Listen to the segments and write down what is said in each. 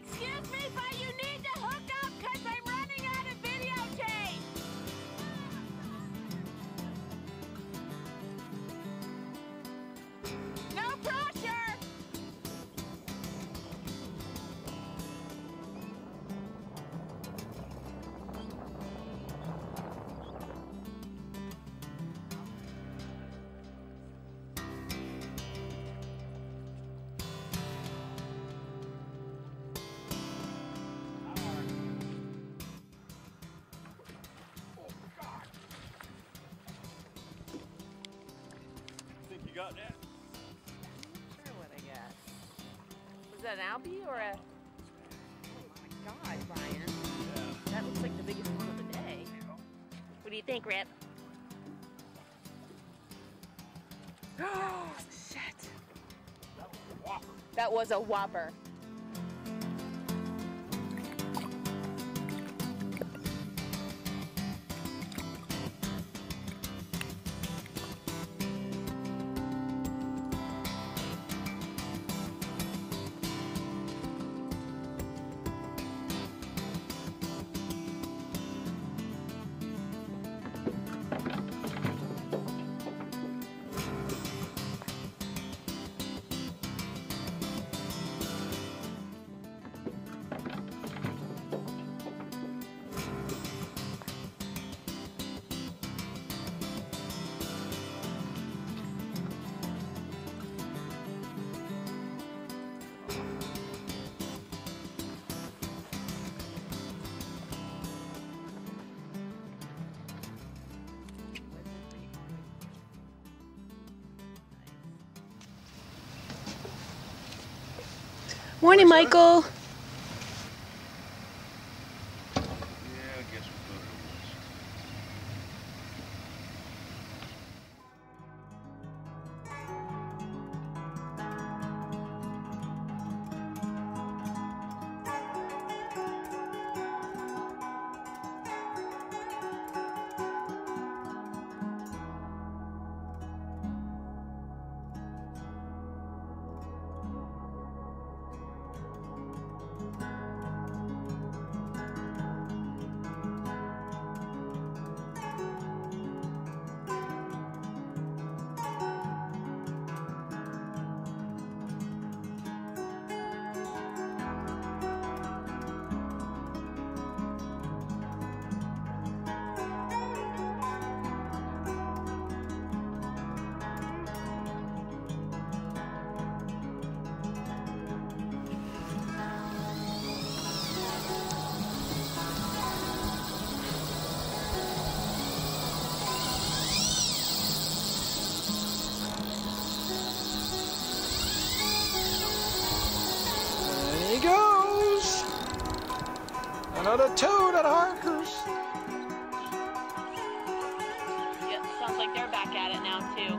Excuse me, but you need to Got that? Sure what I guess. Was that an albie or a? Oh my God, Brian. That looks like the biggest one of the day. What do you think, Rip? Oh shit! That was a whopper. Morning, Michael. Another toad at Harker's. Yep, sounds like they're back at it now too.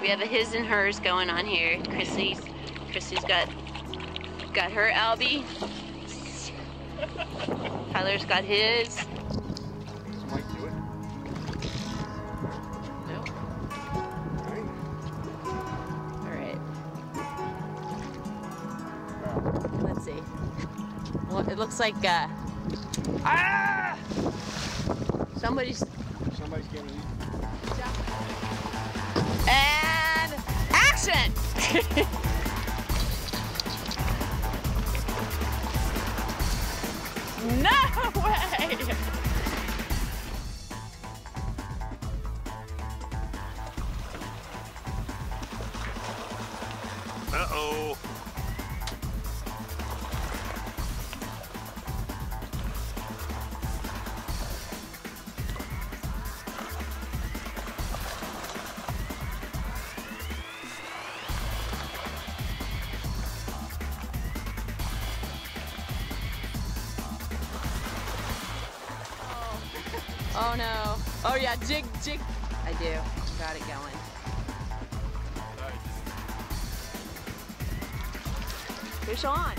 We have a his and hers going on here. Chrissy's, Chrissy's got got her albie. Tyler's got his. Looks like uh, ah, somebody's Somebody's getting eaten. and action. no way. Oh no. Oh yeah, jig, jig. I do. Got it going. Fish on.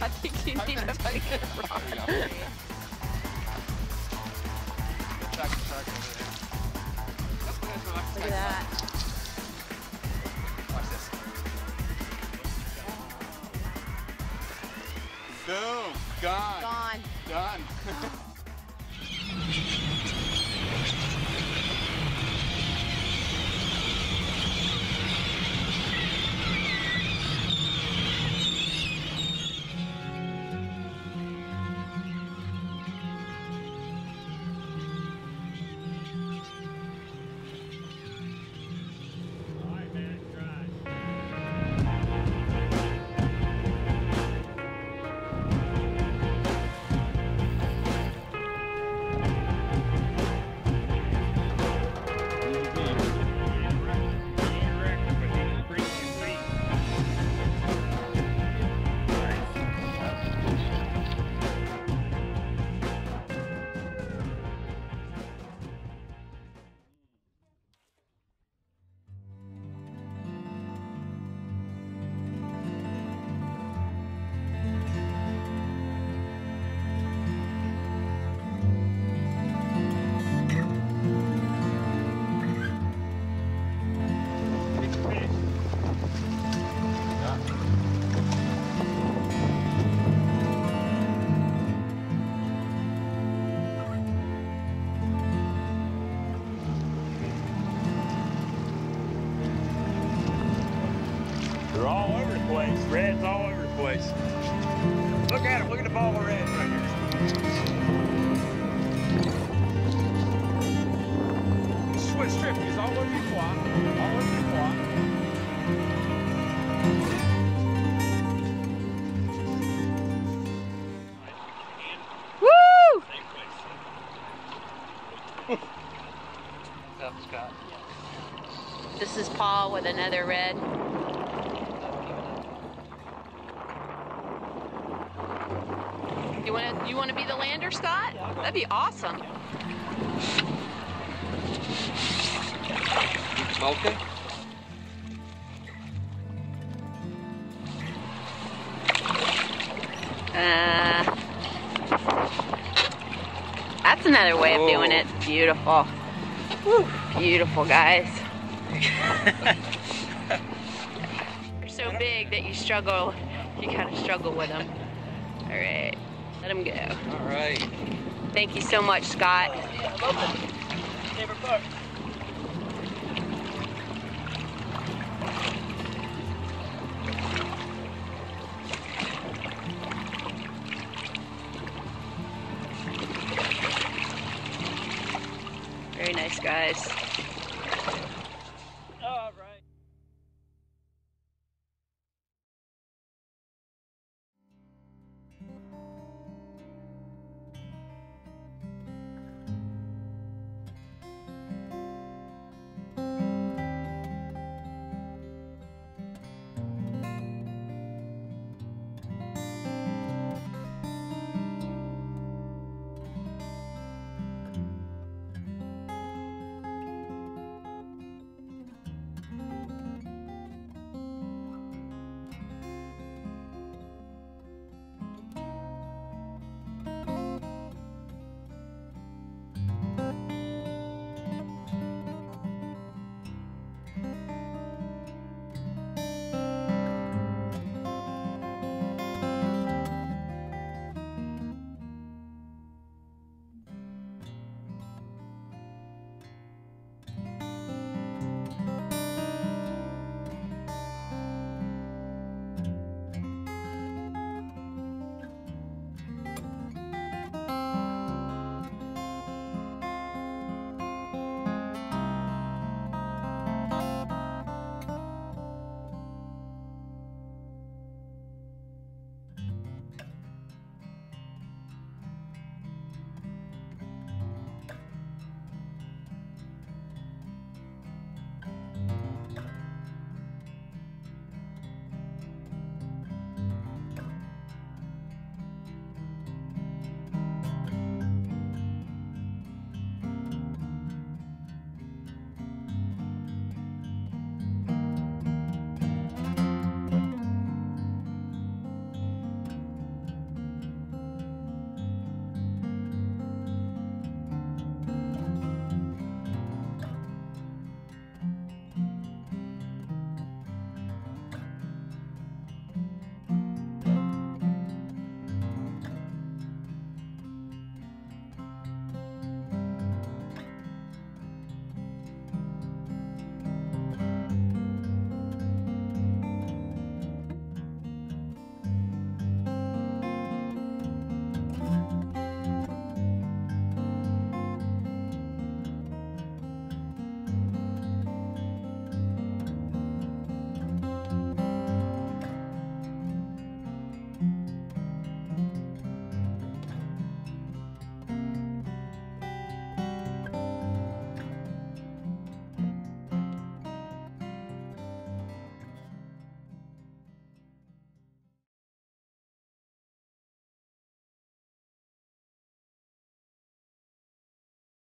I think you need a fucking rod. Back to track Boom. Gone. Gone. Done. This is Paul with another red. You want to you want to be the lander, Scott? That'd be awesome. Okay. Uh, that's another way of doing it. Beautiful. Whew, beautiful, guys. They're so big that you struggle. You kind of struggle with them. All right, let them go. All right. Thank you so much, Scott. Guys.